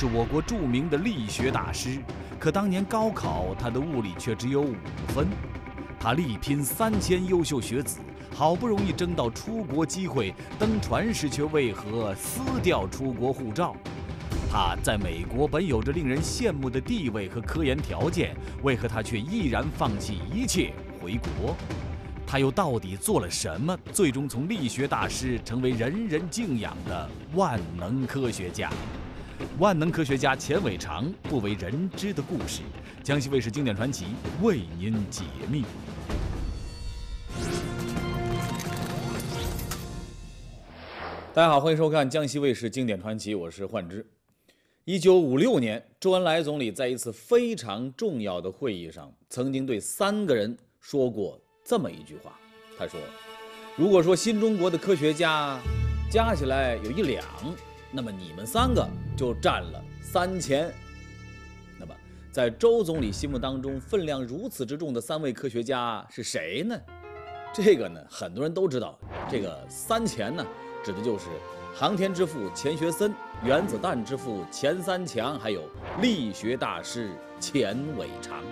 是我国著名的力学大师，可当年高考他的物理却只有五分。他力拼三千优秀学子，好不容易争到出国机会，登船时却为何撕掉出国护照？他在美国本有着令人羡慕的地位和科研条件，为何他却毅然放弃一切回国？他又到底做了什么，最终从力学大师成为人人敬仰的万能科学家？万能科学家钱伟长不为人知的故事，江西卫视经典传奇为您解密。大家好，欢迎收看江西卫视经典传奇，我是幻之。一九五六年，周恩来总理在一次非常重要的会议上，曾经对三个人说过这么一句话。他说：“如果说新中国的科学家加起来有一两，那么你们三个就占了三千。那么，在周总理心目当中，分量如此之重的三位科学家是谁呢？这个呢，很多人都知道，这个三钱呢。”指的就是航天之父钱学森、原子弹之父钱三强，还有力学大师钱伟长。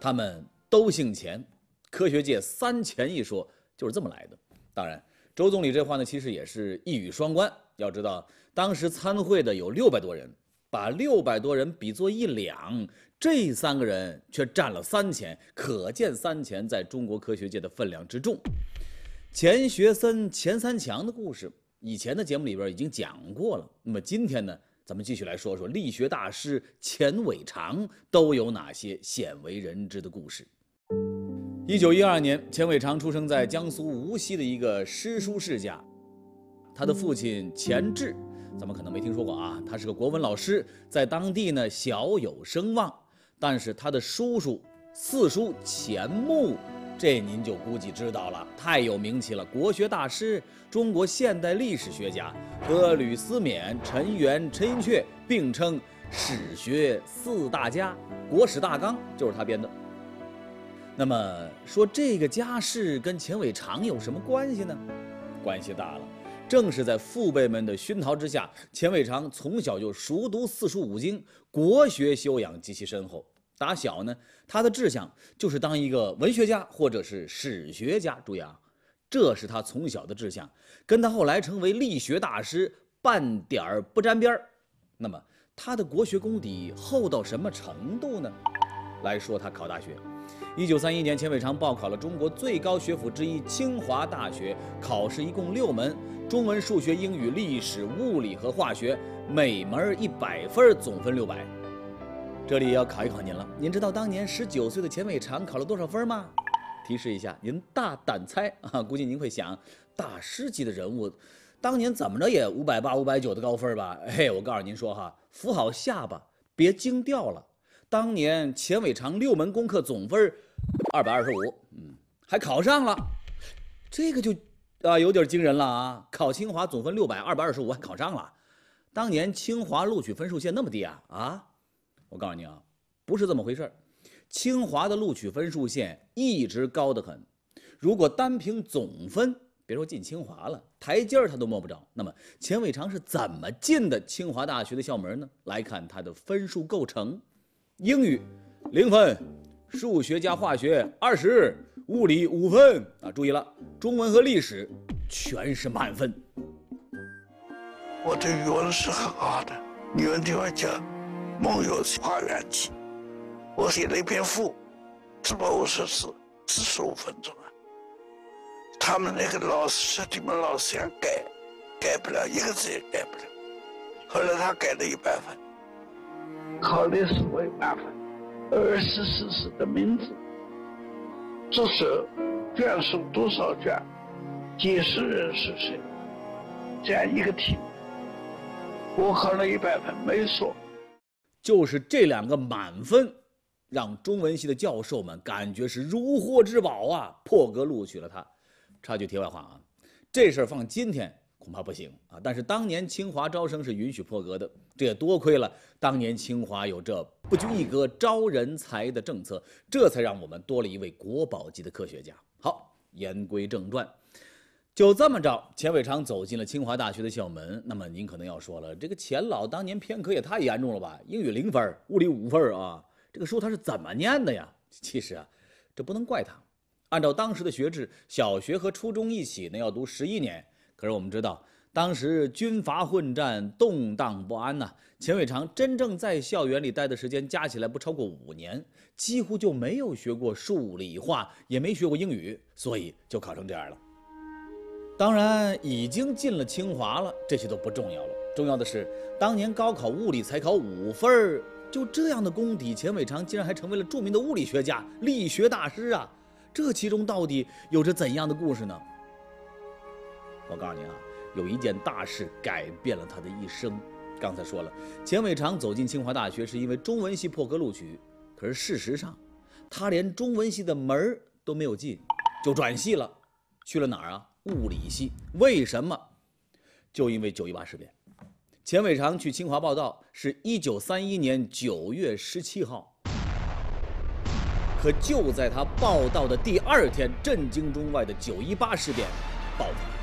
他们都姓钱，科学界“三钱”一说就是这么来的。当然，周总理这话呢，其实也是一语双关。要知道，当时参会的有六百多人，把六百多人比作一两，这三个人却占了三钱，可见三钱在中国科学界的分量之重。钱学森、钱三强的故事，以前的节目里边已经讲过了。那么今天呢，咱们继续来说说力学大师钱伟长都有哪些鲜为人知的故事。一九一二年，钱伟长出生在江苏无锡的一个诗书世家，他的父亲钱志，咱们可能没听说过啊，他是个国文老师，在当地呢小有声望。但是他的叔叔四叔钱穆。这您就估计知道了，太有名气了，国学大师，中国现代历史学家，和吕思勉、陈元、陈寅恪并称史学四大家，《国史大纲》就是他编的。那么说这个家世跟钱伟长有什么关系呢？关系大了，正是在父辈们的熏陶之下，钱伟长从小就熟读四书五经，国学修养极其深厚。打小呢，他的志向就是当一个文学家或者是史学家。注意啊，这是他从小的志向，跟他后来成为力学大师半点儿不沾边儿。那么他的国学功底厚到什么程度呢？来说他考大学，一九三一年，钱伟长报考了中国最高学府之一清华大学，考试一共六门：中文、数学、英语、历史、物理和化学，每门一百分，总分六百。这里要考一考您了，您知道当年十九岁的钱伟长考了多少分吗？提示一下，您大胆猜啊！估计您会想，大师级的人物，当年怎么着也五百八、五百九的高分吧？嘿，我告诉您说哈，扶好下巴，别惊掉了。当年钱伟长六门功课总分二百二十五，嗯，还考上了，这个就啊有点惊人了啊！考清华总分六百二百二十五还考上了，当年清华录取分数线那么低啊啊！我告诉你啊，不是这么回事。清华的录取分数线一直高得很，如果单凭总分，别说进清华了，台阶儿他都摸不着。那么钱伟长是怎么进的清华大学的校门呢？来看他的分数构成：英语零分，数学加化学二十，物理五分啊。注意了，中文和历史全是满分。我的语文是很好的，语文听我讲。梦游花园记，我写了一篇赋，只把五十字，四十五分钟啊。他们那个老师，你们老师想改，改不了一个字也改不了。后来他改了一百分，考历史为满分，二十四史的名字，作者卷数多少卷，解释人是谁，这样一个题目，我考了一百分，没说。就是这两个满分，让中文系的教授们感觉是如获至宝啊，破格录取了他。插句题外话啊，这事儿放今天恐怕不行啊。但是当年清华招生是允许破格的，这也多亏了当年清华有这不拘一格招人才的政策，这才让我们多了一位国宝级的科学家。好，言归正传，就这么着，钱伟长走进了清华大学的校门。那么您可能要说了，这个钱老当年偏科也太严重了吧？英语零分，物理五分啊！这个书他是怎么念的呀？其实啊，这不能怪他。按照当时的学制，小学和初中一起呢要读十一年。可是我们知道，当时军阀混战，动荡不安呐。钱伟长真正在校园里待的时间加起来不超过五年，几乎就没有学过数理化，也没学过英语，所以就考成这样了。当然，已经进了清华了，这些都不重要了。重要的是，当年高考物理才考五分，就这样的功底，钱伟长竟然还成为了著名的物理学家、力学大师啊！这其中到底有着怎样的故事呢？我告诉你啊，有一件大事改变了他的一生。刚才说了，钱伟长走进清华大学是因为中文系破格录取，可是事实上，他连中文系的门都没有进，就转系了，去了哪儿啊？物理系。为什么？就因为九一八事变。钱伟长去清华报道是一九三一年九月十七号。可就在他报道的第二天，震惊中外的九一八事变爆发。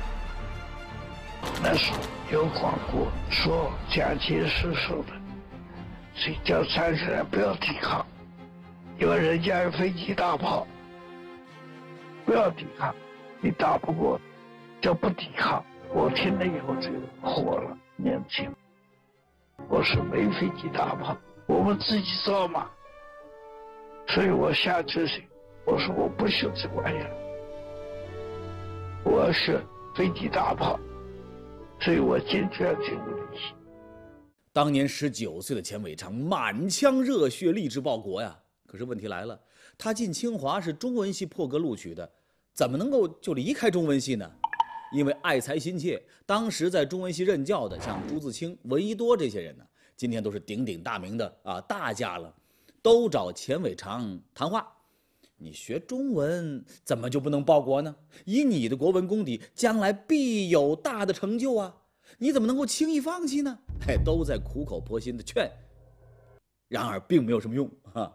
那时有广播说蒋介石说的，睡觉站起来不要抵抗，因为人家有飞机大炮，不要抵抗，你打不过就不抵抗。我听了以后就火了，年轻。我说没飞机大炮，我们自己造嘛。所以我下决心，我说我不学这玩意儿，我要学飞机大炮，所以我坚决要进物理系。当年十九岁的钱伟长满腔热血，立志报国呀。可是问题来了，他进清华是中文系破格录取的，怎么能够就离开中文系呢？因为爱才心切，当时在中文系任教的像朱自清、闻一多这些人呢，今天都是鼎鼎大名的啊大家了。都找钱伟长谈话，你学中文怎么就不能报国呢？以你的国文功底，将来必有大的成就啊！你怎么能够轻易放弃呢？嘿，都在苦口婆心的劝，然而并没有什么用哈。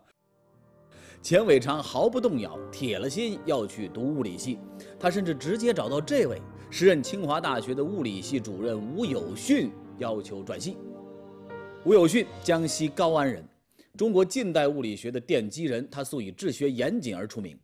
钱伟长毫不动摇，铁了心要去读物理系，他甚至直接找到这位时任清华大学的物理系主任吴有训，要求转系。吴有训，江西高安人。中国近代物理学的奠基人，他素以治学严谨而出名。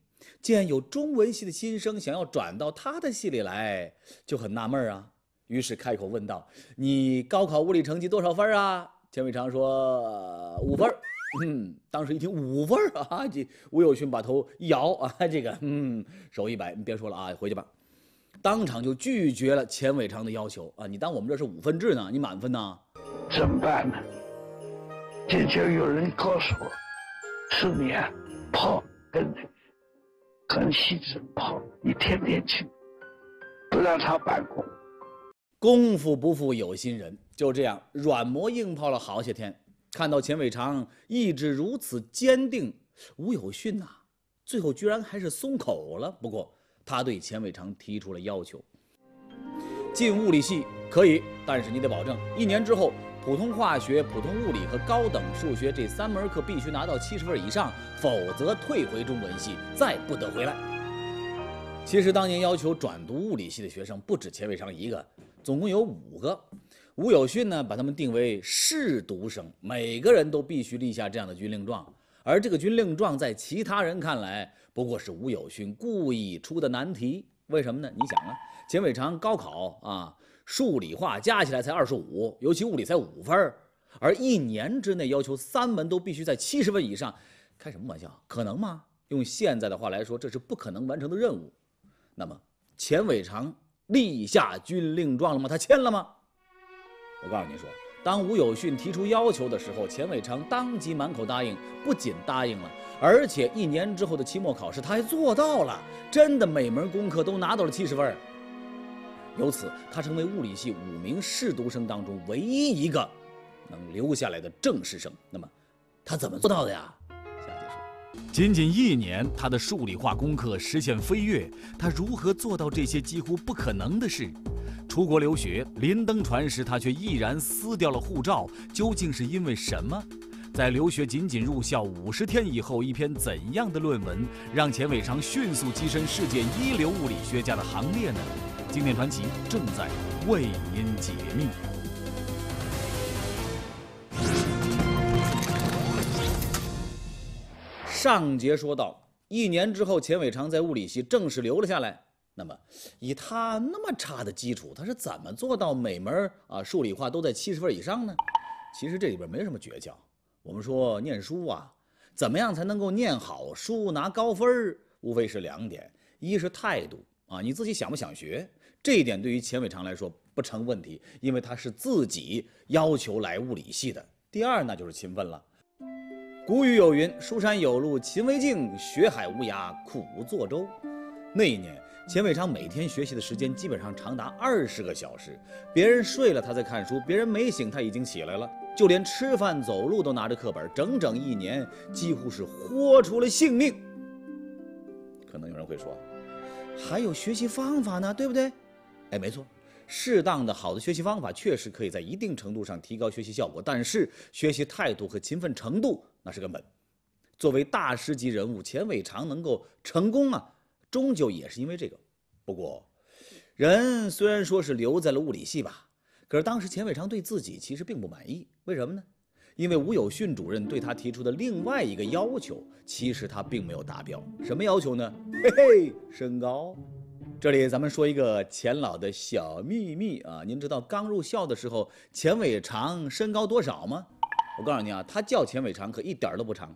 见有中文系的新生想要转到他的系里来，就很纳闷啊。于是开口问道：“你高考物理成绩多少分啊？”钱伟长说：“五分。”嗯，当时一听五分啊，这吴有训把头一摇啊，这个嗯，手一摆，你别说了啊，回去吧。当场就拒绝了钱伟长的要求啊！你当我们这是五分制呢？你满分呢？怎么办呢？这就有人告诉我，是你啊，跑跟跟西子泡，你天天去，不让他办公。功夫不负有心人，就这样软磨硬泡了好些天。看到钱伟长意志如此坚定，吴有训呐，最后居然还是松口了。不过他对钱伟长提出了要求：进物理系可以，但是你得保证一年之后。普通化学、普通物理和高等数学这三门课必须拿到七十分以上，否则退回中文系，再不得回来。其实当年要求转读物理系的学生不止钱伟长一个，总共有五个。吴有训呢，把他们定为试读生，每个人都必须立下这样的军令状。而这个军令状在其他人看来，不过是吴有训故意出的难题。为什么呢？你想啊，钱伟长高考啊。数理化加起来才二十五，尤其物理才五分而一年之内要求三门都必须在七十分以上，开什么玩笑？可能吗？用现在的话来说，这是不可能完成的任务。那么钱伟长立下军令状了吗？他签了吗？我告诉你说，当吴有训提出要求的时候，钱伟长当即满口答应，不仅答应了，而且一年之后的期末考试他还做到了，真的每门功课都拿到了七十分。由此，他成为物理系五名试读生当中唯一一个能留下来的正式生。那么，他怎么做到的呀？下节说。仅仅一年，他的数理化功课实现飞跃。他如何做到这些几乎不可能的事？出国留学，临登船时他却毅然撕掉了护照，究竟是因为什么？在留学仅仅入校五十天以后，一篇怎样的论文让钱伟长迅速跻身世界一流物理学家的行列呢？经典传奇正在为您解密。上节说到，一年之后，钱伟长在物理系正式留了下来。那么，以他那么差的基础，他是怎么做到每门啊数理化都在七十分以上呢？其实这里边没什么诀窍。我们说念书啊，怎么样才能够念好书拿高分？无非是两点：一是态度啊，你自己想不想学？这一点对于钱伟长来说不成问题，因为他是自己要求来物理系的。第二，那就是勤奋了。古语有云：“书山有路勤为径，学海无涯苦作舟。”那一年，钱伟长每天学习的时间基本上长达二十个小时，别人睡了他在看书，别人没醒他已经起来了，就连吃饭走路都拿着课本，整整一年几乎是豁出了性命。可能有人会说，还有学习方法呢，对不对？哎，没错，适当的好的学习方法确实可以在一定程度上提高学习效果，但是学习态度和勤奋程度那是根本。作为大师级人物，钱伟长能够成功啊。终究也是因为这个，不过，人虽然说是留在了物理系吧，可是当时钱伟长对自己其实并不满意。为什么呢？因为吴有训主任对他提出的另外一个要求，其实他并没有达标。什么要求呢？嘿嘿，身高。这里咱们说一个钱老的小秘密啊，您知道刚入校的时候钱伟长身高多少吗？我告诉你啊，他叫钱伟长可一点都不长。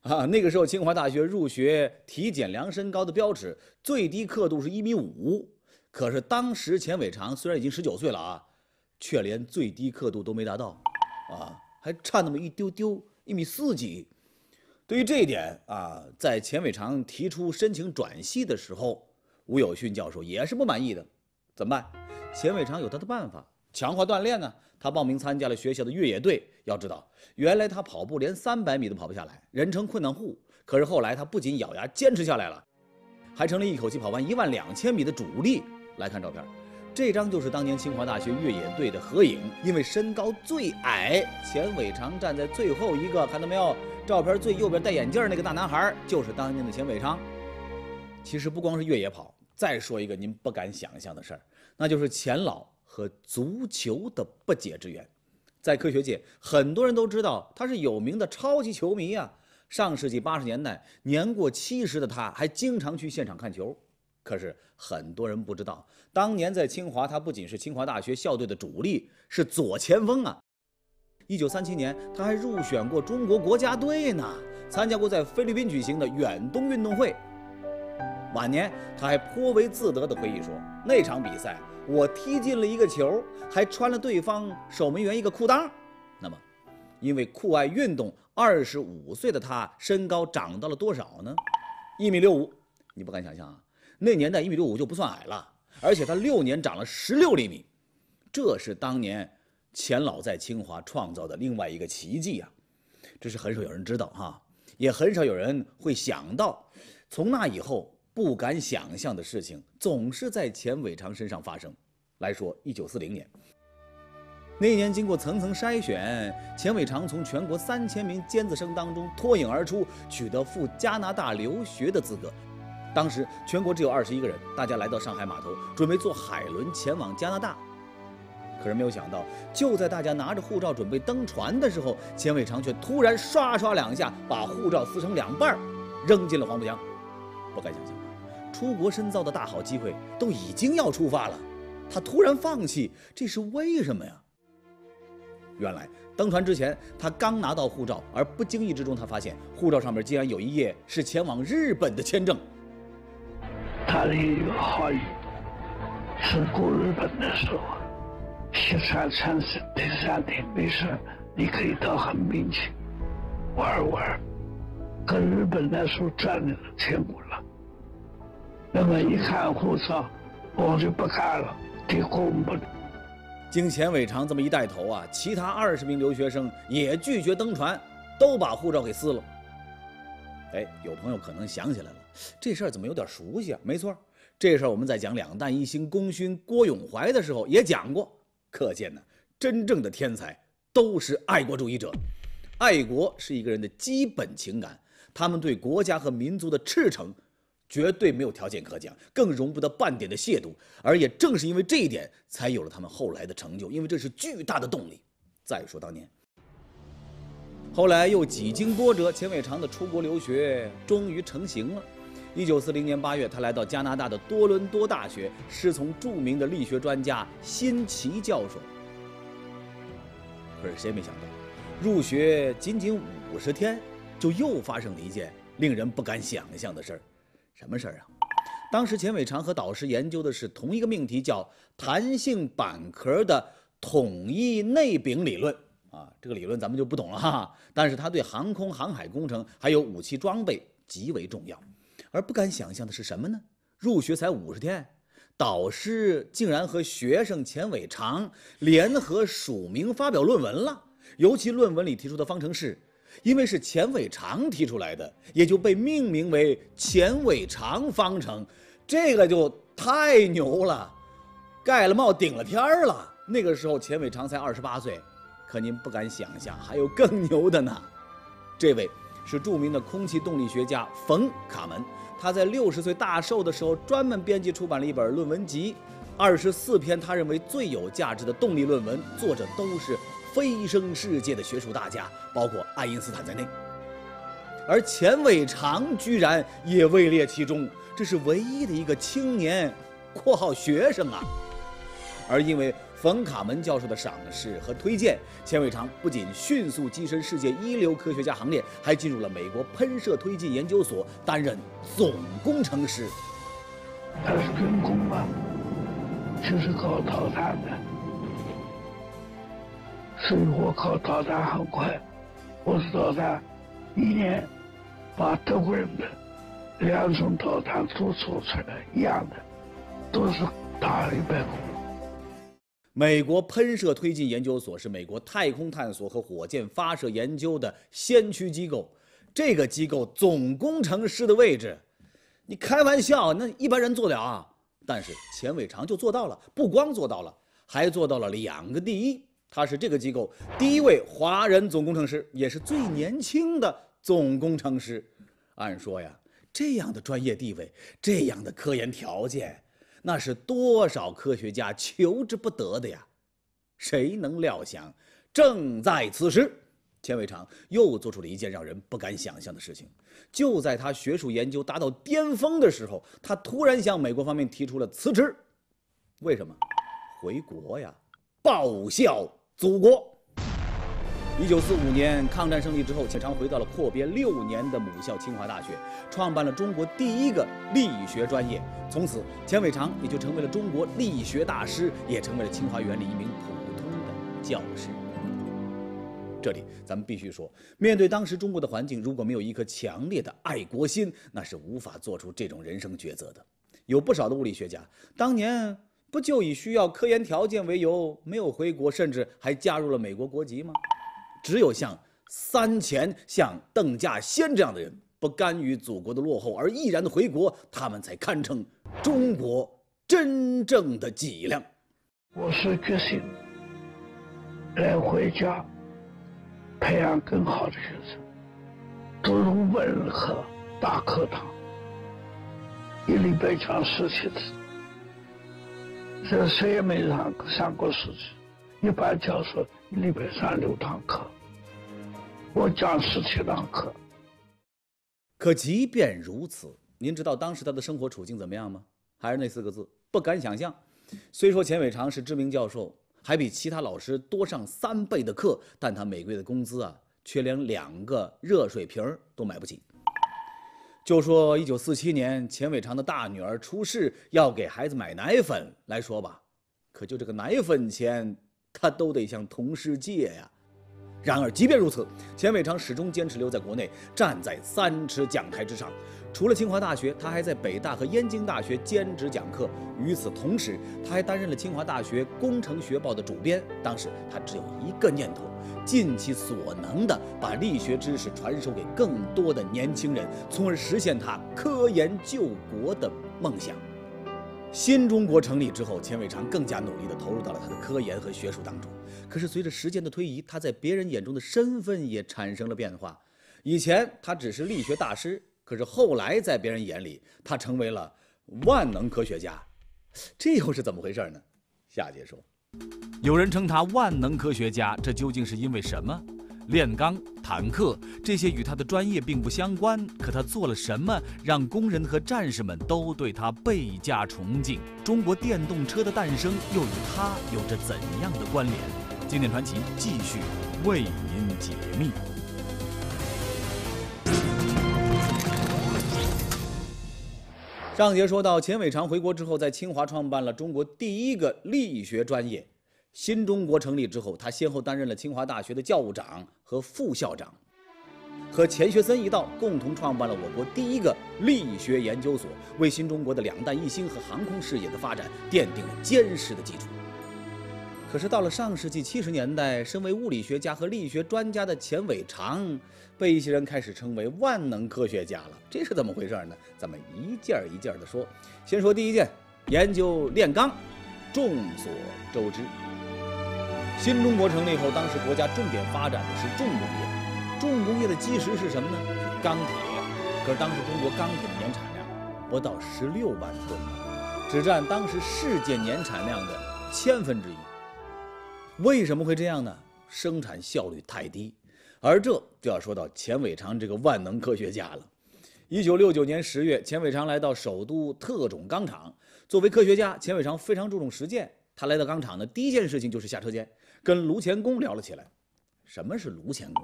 啊，那个时候清华大学入学体检量身高的标尺最低刻度是一米五，可是当时钱伟长虽然已经十九岁了啊，却连最低刻度都没达到，啊，还差那么一丢丢，一米四几。对于这一点啊，在钱伟长提出申请转系的时候，吴有训教授也是不满意的。怎么办？钱伟长有他的办法，强化锻炼呢。他报名参加了学校的越野队。要知道，原来他跑步连三百米都跑不下来，人称困难户。可是后来他不仅咬牙坚持下来了，还成了一口气跑完一万两千米的主力。来看照片，这张就是当年清华大学越野队的合影。因为身高最矮，钱伟长站在最后一个，看到没有？照片最右边戴眼镜那个大男孩就是当年的钱伟长。其实不光是越野跑，再说一个您不敢想象的事儿，那就是钱老。和足球的不解之缘，在科学界，很多人都知道他是有名的超级球迷啊。上世纪八十年代，年过七十的他还经常去现场看球。可是很多人不知道，当年在清华，他不仅是清华大学校队的主力，是左前锋啊。一九三七年，他还入选过中国国家队呢，参加过在菲律宾举行的远东运动会。晚年，他还颇为自得地回忆说：“那场比赛。”我踢进了一个球，还穿了对方守门员一个裤裆。那么，因为酷爱运动，二十五岁的他身高长到了多少呢？一米六五。你不敢想象啊，那年代一米六五就不算矮了，而且他六年长了十六厘米，这是当年钱老在清华创造的另外一个奇迹啊！这是很少有人知道哈，也很少有人会想到，从那以后。不敢想象的事情总是在钱伟长身上发生。来说，一九四零年，那年经过层层筛选，钱伟长从全国三千名尖子生当中脱颖而出，取得赴加拿大留学的资格。当时全国只有二十一个人，大家来到上海码头，准备坐海轮前往加拿大。可是没有想到，就在大家拿着护照准备登船的时候，钱伟长却突然刷刷两下把护照撕成两半，扔进了黄浦江。不敢想象。出国深造的大好机会都已经要出发了，他突然放弃，这是为什么呀？原来登船之前，他刚拿到护照，而不经意之中，他发现护照上面竟然有一页是前往日本的签证。他的一个好友是过日本的时候，西山城市第三天没事，你可以到横滨去玩玩，跟日本那时候赚的钱不了。那么一看护照，我就不看了，提供不了。经钱伟长这么一带头啊，其他二十名留学生也拒绝登船，都把护照给撕了。哎，有朋友可能想起来了，这事儿怎么有点熟悉啊？没错，这事儿我们在讲两弹一星功勋郭永怀的时候也讲过。可见呢，真正的天才都是爱国主义者，爱国是一个人的基本情感，他们对国家和民族的赤诚。绝对没有条件可讲，更容不得半点的亵渎。而也正是因为这一点，才有了他们后来的成就，因为这是巨大的动力。再说当年，后来又几经波折，钱伟长的出国留学终于成型了。一九四零年八月，他来到加拿大的多伦多大学，师从著名的力学专家辛奇教授。可是谁没想到，入学仅仅五十天，就又发生了一件令人不敢想象的事儿。什么事儿啊？当时钱伟长和导师研究的是同一个命题，叫弹性板壳的统一内柄理论。啊，这个理论咱们就不懂了哈。但是它对航空航海工程还有武器装备极为重要。而不敢想象的是什么呢？入学才五十天，导师竟然和学生钱伟长联合署名发表论文了。尤其论文里提出的方程式，因为是钱伟长提出来的，也就被命名为钱伟长方程。这个就太牛了，盖了帽顶了天儿了。那个时候钱伟长才二十八岁，可您不敢想象，还有更牛的呢。这位是著名的空气动力学家冯·卡门。他在六十岁大寿的时候，专门编辑出版了一本论文集，二十四篇他认为最有价值的动力论文，作者都是飞升世界的学术大家，包括爱因斯坦在内。而钱伟长居然也位列其中，这是唯一的一个青年（括号学生啊）。而因为冯卡门教授的赏识和推荐，钱伟长不仅迅速跻身世界一流科学家行列，还进入了美国喷射推进研究所担任总工程师。他是军工嘛，就是搞导弹的，所以我搞导弹很快。我是导弹一年把德国人的两种导弹都做出来一样的，都是打一百公。美国喷射推进研究所是美国太空探索和火箭发射研究的先驱机构。这个机构总工程师的位置，你开玩笑，那一般人做了啊？但是钱伟长就做到了，不光做到了，还做到了两个第一。他是这个机构第一位华人总工程师，也是最年轻的总工程师。按说呀，这样的专业地位，这样的科研条件。那是多少科学家求之不得的呀！谁能料想，正在此时，钱伟长又做出了一件让人不敢想象的事情。就在他学术研究达到巅峰的时候，他突然向美国方面提出了辞职。为什么？回国呀，报效祖国。一九四五年抗战胜利之后，钱长回到了阔别六年的母校清华大学，创办了中国第一个力学专业。从此，钱伟长也就成为了中国力学大师，也成为了清华园里一名普通的教师。这里咱们必须说，面对当时中国的环境，如果没有一颗强烈的爱国心，那是无法做出这种人生抉择的。有不少的物理学家，当年不就以需要科研条件为由没有回国，甚至还加入了美国国籍吗？只有像三钱、像邓稼先这样的人，不甘于祖国的落后而毅然的回国，他们才堪称中国真正的脊梁。我是决心来回家培养更好的学生，读文和大课堂，一礼拜讲十七次，这谁也没上上过十次。一般教授礼拜上六堂课，我讲十七堂课。可即便如此，您知道当时他的生活处境怎么样吗？还是那四个字：不敢想象。虽说钱伟长是知名教授，还比其他老师多上三倍的课，但他每个月的工资啊，却连两个热水瓶都买不起。就说一九四七年钱伟长的大女儿出事，要给孩子买奶粉来说吧，可就这个奶粉钱。他都得向同事借呀。然而，即便如此，钱伟长始终坚持留在国内，站在三尺讲台之上。除了清华大学，他还在北大和燕京大学兼职讲课。与此同时，他还担任了清华大学工程学报的主编。当时他只有一个念头：尽其所能地把力学知识传授给更多的年轻人，从而实现他科研救国的梦想。新中国成立之后，钱伟长更加努力地投入到了他的科研和学术当中。可是随着时间的推移，他在别人眼中的身份也产生了变化。以前他只是力学大师，可是后来在别人眼里，他成为了万能科学家，这又是怎么回事呢？下节说。有人称他万能科学家，这究竟是因为什么？炼钢、坦克这些与他的专业并不相关，可他做了什么，让工人和战士们都对他倍加崇敬？中国电动车的诞生又与他有着怎样的关联？经典传奇继续为您解密。上节说到，钱伟长回国之后，在清华创办了中国第一个力学专业。新中国成立之后，他先后担任了清华大学的教务长和副校长，和钱学森一道共同创办了我国第一个力学研究所，为新中国的两弹一星和航空事业的发展奠定了坚实的基础。可是到了上世纪七十年代，身为物理学家和力学专家的钱伟长，被一些人开始称为万能科学家了。这是怎么回事呢？咱们一件一件的说。先说第一件，研究炼钢。众所周知。新中国成立后，当时国家重点发展的是重工业，重工业的基石是什么呢？是钢铁。可是当时中国钢铁的年产量不到十六万吨，只占当时世界年产量的千分之一。为什么会这样呢？生产效率太低。而这就要说到钱伟长这个万能科学家了。一九六九年十月，钱伟长来到首都特种钢厂。作为科学家，钱伟长非常注重实践。他来到钢厂的，第一件事情就是下车间。跟炉前工聊了起来，什么是炉前工？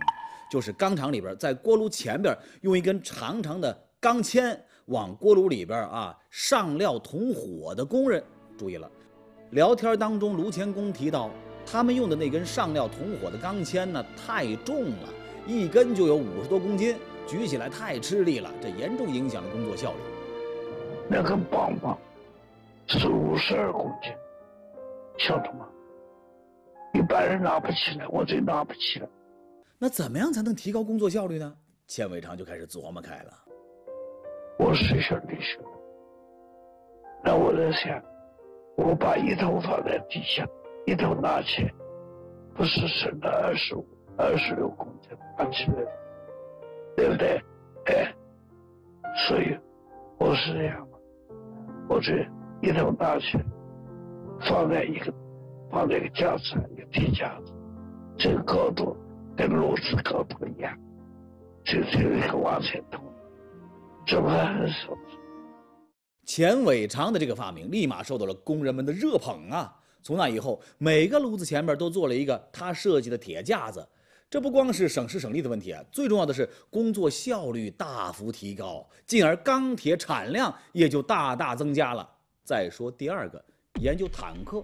就是钢厂里边在锅炉前边用一根长长的钢钎往锅炉里边啊上料捅火的工人。注意了，聊天当中炉前工提到，他们用的那根上料同火的钢钎呢太重了，一根就有五十多公斤，举起来太吃力了，这严重影响了工作效率。那根棒棒是五十二公斤，晓得吗？一般人拿不起来，我真拿不起来。那怎么样才能提高工作效率呢？钱伟长就开始琢磨开了。我是学历史的，那我在想，我把一头放在地下，一头拿起，不是省了二十五、二十六公斤拿起来，对不对？哎，所以我是这样，我这一头拿起，放在一个。放在一个架子上，一个铁架子，这个高度跟炉子高度一样，就就一个往前捅，这不还很少。钱伟长的这个发明立马受到了工人们的热捧啊！从那以后，每个炉子前面都做了一个他设计的铁架子。这不光是省时省力的问题啊，最重要的是工作效率大幅提高，进而钢铁产量也就大大增加了。再说第二个，研究坦克。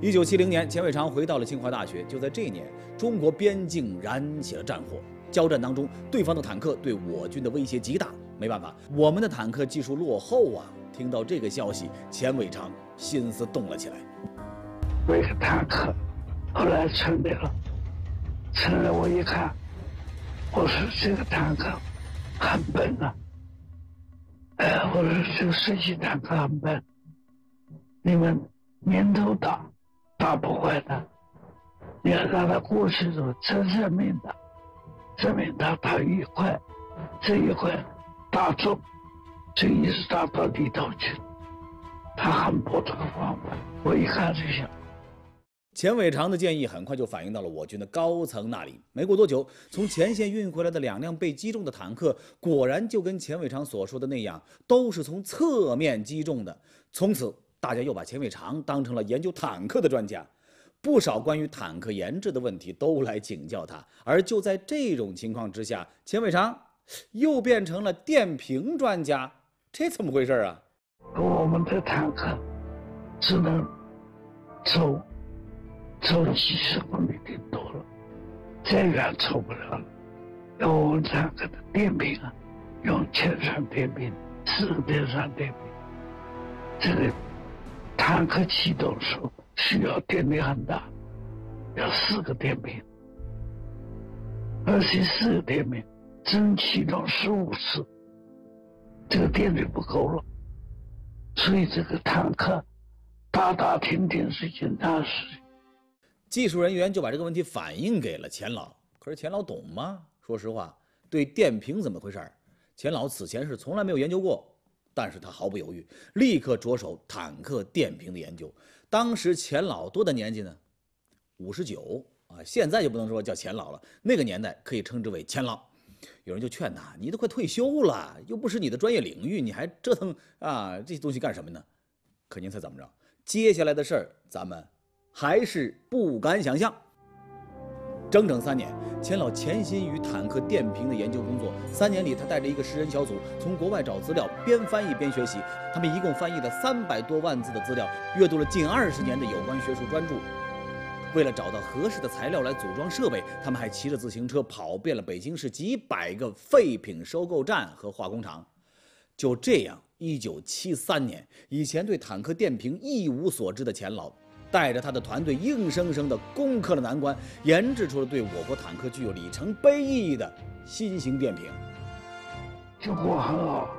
一九七零年，钱伟长回到了清华大学。就在这一年，中国边境燃起了战火。交战当中，对方的坦克对我军的威胁极大。没办法，我们的坦克技术落后啊！听到这个消息，钱伟长心思动了起来。这个坦克后来成立了，成立我一看，我说这个坦克很笨啊！哎，我说这个设计坦克很笨，你们年头大。打不坏的，你要让他过去的时候真生命的，证明他打一块，这一块打中，这一直打到里头去。他很不这个方法，我一看就想。钱伟长的建议很快就反映到了我军的高层那里。没过多久，从前线运回来的两辆被击中的坦克，果然就跟钱伟长所说的那样，都是从侧面击中的。从此。大家又把钱伟长当成了研究坦克的专家，不少关于坦克研制的问题都来请教他。而就在这种情况之下，钱伟长又变成了电瓶专家，这怎么回事啊？我们的坦克只能走走几十公里顶多了，再远走不了了。我们坦克的电瓶啊，用铅酸电瓶，四个电酸电瓶，这个。坦克启动时候需要电力很大，要四个电瓶，而且四个电瓶只能启动十五次，这个电力不够了，所以这个坦克打打停停是件大事。技术人员就把这个问题反映给了钱老，可是钱老懂吗？说实话，对电瓶怎么回事儿，钱老此前是从来没有研究过。但是他毫不犹豫，立刻着手坦克电瓶的研究。当时钱老多大年纪呢？五十九啊，现在就不能说叫钱老了，那个年代可以称之为钱老。有人就劝他：“你都快退休了，又不是你的专业领域，你还折腾啊这些东西干什么呢？”可您猜怎么着？接下来的事儿，咱们还是不敢想象。整整三年，钱老潜心于坦克电瓶的研究工作。三年里，他带着一个十人小组，从国外找资料，边翻译边学习。他们一共翻译了三百多万字的资料，阅读了近二十年的有关学术专著。为了找到合适的材料来组装设备，他们还骑着自行车跑遍了北京市几百个废品收购站和化工厂。就这样，一九七三年，以前对坦克电瓶一无所知的钱老。带着他的团队，硬生生地攻克了难关，研制出了对我国坦克具有里程碑意义的新型电瓶。结果很好，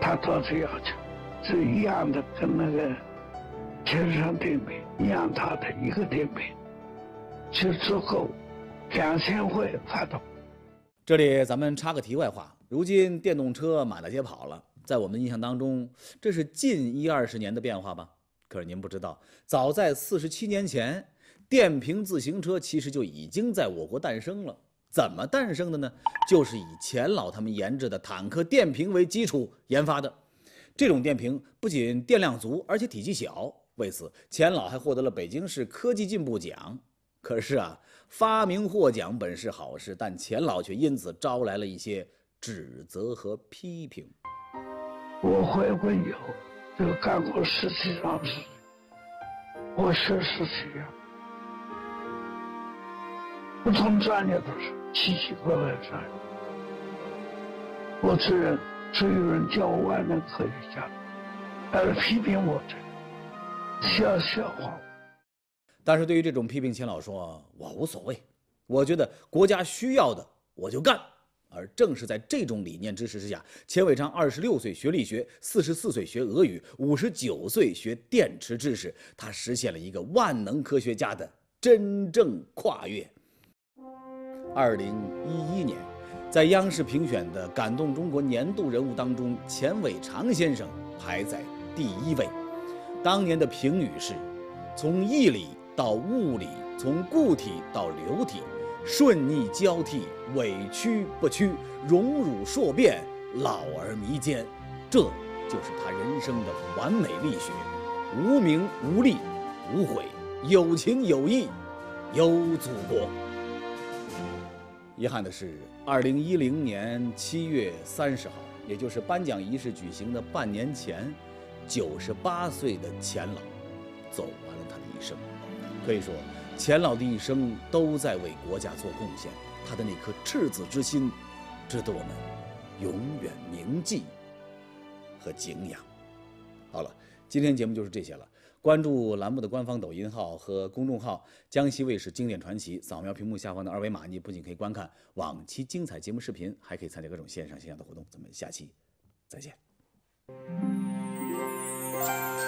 他做这要求是一样的，跟那个天上电瓶一样大的一个电瓶，就足够两千回发动。这里咱们插个题外话：如今电动车满大街跑了，在我们印象当中，这是近一二十年的变化吧？可是您不知道，早在四十七年前，电瓶自行车其实就已经在我国诞生了。怎么诞生的呢？就是以钱老他们研制的坦克电瓶为基础研发的。这种电瓶不仅电量足，而且体积小。为此，钱老还获得了北京市科技进步奖。可是啊，发明获奖本是好事，但钱老却因此招来了一些指责和批评。我回国以后。这个干过实际上是，我学实习呀，不同专业都是奇奇怪怪的专业。我这人是有人叫我万能科学家，来批评我这，笑笑话。但是对于这种批评，钱老说，我无所谓，我觉得国家需要的我就干。而正是在这种理念支持之下，钱伟昌二十六岁学力学，四十四岁学俄语，五十九岁学电池知识，他实现了一个万能科学家的真正跨越。二零一一年，在央视评选的感动中国年度人物当中，钱伟长先生排在第一位。当年的评语是：从义理到物理，从固体到流体。顺逆交替，委屈不屈，荣辱硕变，老而弥坚，这就是他人生的完美力学。无名无利无悔，有情有义有祖国。遗憾的是，二零一零年七月三十号，也就是颁奖仪式举行的半年前，九十八岁的钱老走完了他的一生。可以说。钱老的一生都在为国家做贡献，他的那颗赤子之心，值得我们永远铭记和敬仰。好了，今天节目就是这些了。关注栏目的官方抖音号和公众号“江西卫视经典传奇”，扫描屏幕下方的二维码，你不仅可以观看往期精彩节目视频，还可以参加各种线上线下的活动。咱们下期再见。Bye.